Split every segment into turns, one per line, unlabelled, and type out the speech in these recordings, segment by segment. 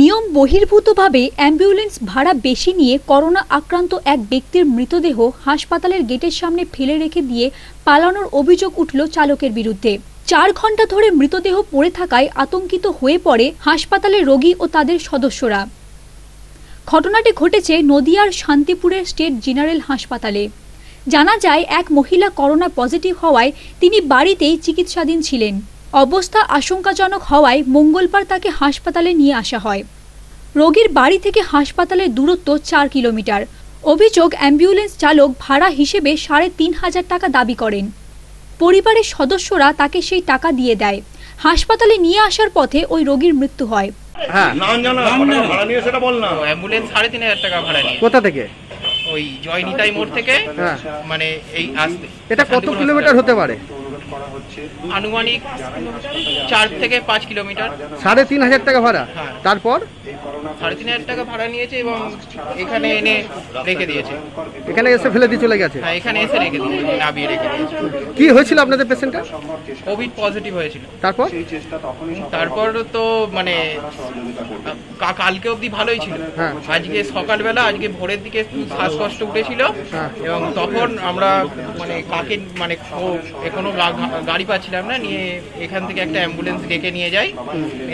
নিয়ম বহির্ভূতভাবে অ্যাম্বুলেন্স ভাড়া বেশি নিয়ে করোনা আক্রান্ত এক ব্যক্তির মৃতদেহ হাসপাতালের গেটের সামনে ফেলে রেখে দিয়ে পালানোর অভিযোগ উঠল চালকের বিরুদ্ধে। চার ঘণ্টা ধরে মৃতদেহ পড়ে থাকায় আতঙ্কিত হয়ে পড়ে হাসপাতালের রোগী ও তাদের সদস্যরা। ঘটনাটি ঘটেছে নদিয়ার শান্তিপুরের স্টেট জেনারেল হাসপাতালে। জানা যায়, এক মহিলা করোনা পজিটিভ হওয়ায় তিনি বাড়িতেই চিকিৎসাধীন ছিলেন। অবস্থা আশঙ্কাজনক হওয়ায় মঙ্গলবার তাকে হাসপাতালে নিয়ে আসা হয়। রোগীর বাড়ি থেকে হাসপাতালের দূরত্ব চার কিলোমিটার। অভিযোগ অ্যাম্বুলেন্স চালক ভাড়া হিসেবে সাড়ে তিন হাজার টাকা দাবি করেন। পরিবারের সদস্যরা তাকে সেই টাকা দিয়ে দেয়। হাসপাতালে নিয়ে আসার পথে ওই রোগীর মৃত্যু হয়।
হ্যাঁ
নাম জানা কত টাকা ভাড়া নিয়ে সেটা বল না।
তো অ্যাম্বুলেন্স সাড়ে তিন হাজার টাকা ভাড়া নিয়ে।
কোথা থেকে?
ওই জয় মোড় থেকে
হ্যাঁ।
মানে এই আসতে
এটা কত কিলোমিটার হতে পারে।
আনুমানিক চার থেকে পাঁচ কিলোমিটার।
সাড়ে তিন হাজার টাকা ভাড়া।
হ্যাঁ।
তারপর?
সাড়ে তিন হাজার টাকা ভাড়া নিয়েছে এবং এখানে এনে রেখে দিয়েছে।
এখানে এসে ফেলে দিয়ে চলে গেছে?
হ্যাঁ এখানে এসে রেখে দিয়েছে নামিয়ে রেখে দিয়েছে।
কি হয়েছিল আপনাদের পেশেন্টটা?
কোভিড পজিটিভ হয়েছিল।
তারপর?
তারপর তো মানে কালকে অবধি ভালোই ছিল।
হ্যাঁ।
আজকে সকালবেলা আজকে ভোরের দিকে একটু শ্বাসকষ্ট উঠেছিল।
হ্যাঁ।
এবং তখন আমরা মানে কাকে মানে কোনো গাড়ি পাচ্ছিলাম না নিয়ে এখান থেকে একটা অ্যাম্বুলেন্স ডেকে নিয়ে যাই।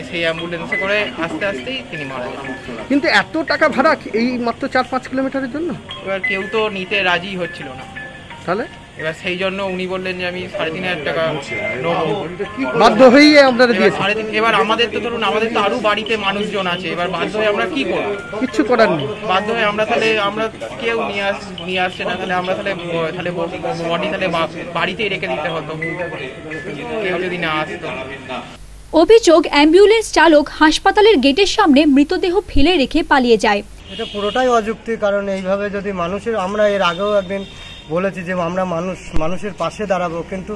সেই অ্যাম্বুলেন্সে করে আস্তে আস্তেই তিনি মারা যান।
কিন্তু এত টাকা ভাড়া এই মাত্র চার পাঁচ কিলোমিটারের জন্য?
এবার কেউ তো নিতে রাজি হচ্ছিল না।
তাহলে?
এবার সেই জন্য উনি বললেন যে আমি সাড়ে তিন হাজার টাকা নেব।
বাধ্য হয়েই আপনারা
সাড়ে তিন এবার আমাদের তো ধরুন আমাদের তো আরও বাড়িতে মানুষজন আছে এবার বাধ্য হয়ে আমরা কি করব?
কিচ্ছু করার নেই।
বাধ্য হয়ে আমরা তাহলে আমরা কেউ নিয়ে আস নিয়ে আসছে না তাহলে আমরা তাহলে তাহলে বডি তাহলে বাড়িতেই রেখে দিতে হতো। কেউ যদি না আসতো।
অভিযোগ অ্যাম্বুলেন্স চালক হাসপাতালের গেটের সামনে মৃতদেহ ফেলে রেখে পালিয়ে যায়।
এটা পুরোটাই অযুক্তি কারণ। এইভাবে যদি মানুষের আমরা এর আগেও একদিন বলেছি যে আমরা মানুষ, মানুষের পাশে দাঁড়াবো, কিন্তু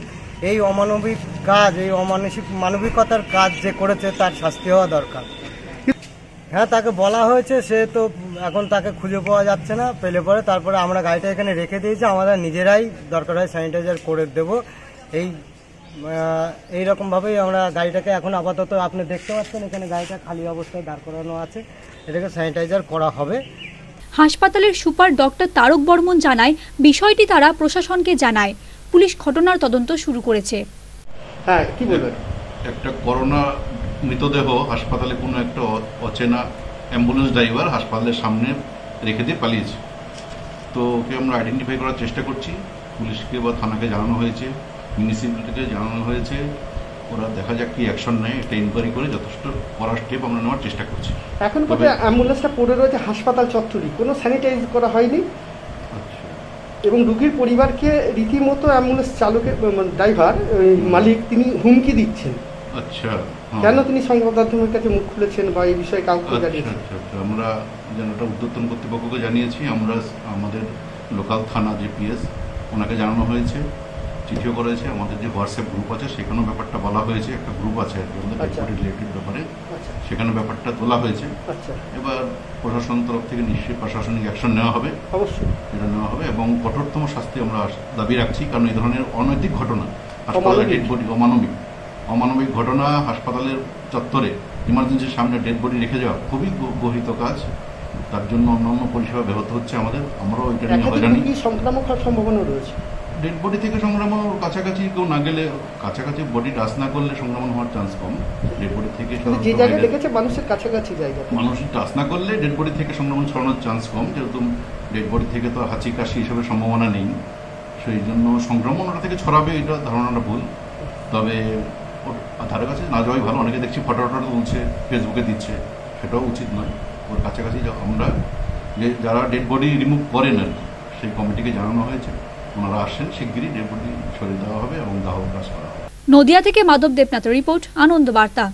এই অমানবিক কাজ, এই অমানসিক, মানবিকতার কাজ যে করেছে তার শাস্তি হওয়া দরকার। হ্যাঁ তাকে বলা হয়েছে, সে তো এখন তাকে খুঁজে পাওয়া যাচ্ছে না, পেলে পরে তারপরে আমরা গাড়িটা এখানে রেখে দিয়েছি আমরা নিজেরাই দরকার হয় স্যানিটাইজার করে দেব। এই এইরকমভাবেই আমরা গাড়িটাকে এখন আপাতত, আপনি দেখতে পাচ্ছেন এখানে গাড়িটা খালি অবস্থায় দাঁড় করানো আছে, এটাকে স্যানিটাইজার করা হবে।
হাসপাতালের সুপার ডক্টর তারক বর্মন জানায় বিষয়টি তারা প্রশাসনকে জানায়। পুলিশ ঘটনার তদন্ত শুরু করেছে।
হ্যাঁ কি বলবেন?
একটা করোনা মৃতদেহ হাসপাতালে কোনো একটা অচেনা অ্যাম্বুলেন্স ড্রাইভার হাসপাতালের সামনে রেখে দিয়ে পালিয়েছে। তো ওকে আমরা আইডেন্টিফাই করার চেষ্টা করছি। পুলিশকে বা থানাকে জানানো হয়েছে মিউনিসিপ্যালিটিকে জানানো হয়েছে। ওরা দেখা যাক কি অ্যাকশন নেয় একটা ইনকোয়ারি করে যথেষ্ট করার স্টেপ আমরা নেওয়ার চেষ্টা করছি।
এখন পর্যন্ত অ্যাম্বুলেন্সটা পড়ে রয়েছে হাসপাতাল চত্বরই কোনো স্যানিটাইজ করা হয়নি?
আচ্ছা।
এবং রুগীর পরিবারকে রীতিমতো অ্যাম্বুলেন্স চালকের মানে ড্রাইভার মালিক তিনি হুমকি দিচ্ছেন।
আচ্ছা হ্যাঁ।
কেন তিনি সংবাদ মাধ্যমের কাছে মুখ খুলেছেন বা এই বিষয়ে কাউকে
আচ্ছা
জানিয়েছেন?
আচ্ছা আমরা যেন ওটা উদ্যোতন কর্তৃপক্ষকে জানিয়েছি আমরা আমাদের লোকাল থানা যে পিএস ওনাকে জানানো হয়েছে। চিঠিও করেছে আমাদের যে হোয়াটসঅ্যাপ গ্রুপ আছে সেখানেও ব্যাপারটা বলা হয়েছে একটা গ্রুপ আছে আর কি আমাদের
আচ্ছা।
রিলেটেড ব্যাপারে।
আচ্ছা।
সেখানে ব্যাপারটা তোলা হয়েছে।
আচ্ছা।
এবার প্রশাসন তরফ থেকে নিশ্চয়ই প্রশাসনিক অ্যাকশন নেওয়া হবে।
অবশ্যই।
এটা নেওয়া হবে এবং কঠোরতম শাস্তি আমরা দাবি রাখছি কারণ এই ধরনের অনৈতিক ঘটনা হাসপাতালে
অমানবিক।
ডেড বডি অমানবিক। অমানবিক ঘটনা হাসপাতালের চত্বরে ইমার্জেন্সির সামনে ডেড বডি রেখে যাওয়া খুবই গ- গর্হিত কাজ। তার জন্য অন্যান্য পরিষেবা ব্যাহত হচ্ছে আমাদের। আমরাও এটা নিয়ে হয়রানি
সংক্রামক সম্ভাবনা রয়েছে।
ডেড বডি থেকে সংক্রমণ কাছাকাছি কেউ না গেলে কাছাকাছি বডি টাচ না করলে সংক্রমণ হওয়ার চান্স কম। ডেড বডি থেকে
যে জায়গায় দেখেছে মানুষের কাছাকাছি জায়গা
মানুষ টাচ না করলে ডেড বডি থেকে সংক্রমণ ছড়ানোর চান্স কম যেহেতু ডেড বডি থেকে তো হাঁচি কাশি হিসেবে সম্ভাবনা নেই। সেই জন্য সংক্রমণ ওটা থেকে ছড়াবে এটা ধারণাটা ভুল। তবে ওর ধারে কাছে না যাওয়াই ভালো। অনেকে দেখছি ফটো টটো তুলছে ফেসবুকে দিচ্ছে। সেটাও উচিত নয়। ওর কাছাকাছি আমরা যে যারা ডেড বডি রিমুভ করেন আর কি সেই কমিটিকে জানানো হয়েছে। আসেন, শিগগিরই ডেপুটি সরিয়ে দেওয়া হবে এবং দাহ কাজ করা হবে।
নদিয়া থেকে মাধব দেবনাথের রিপোর্ট, আনন্দ বার্তা।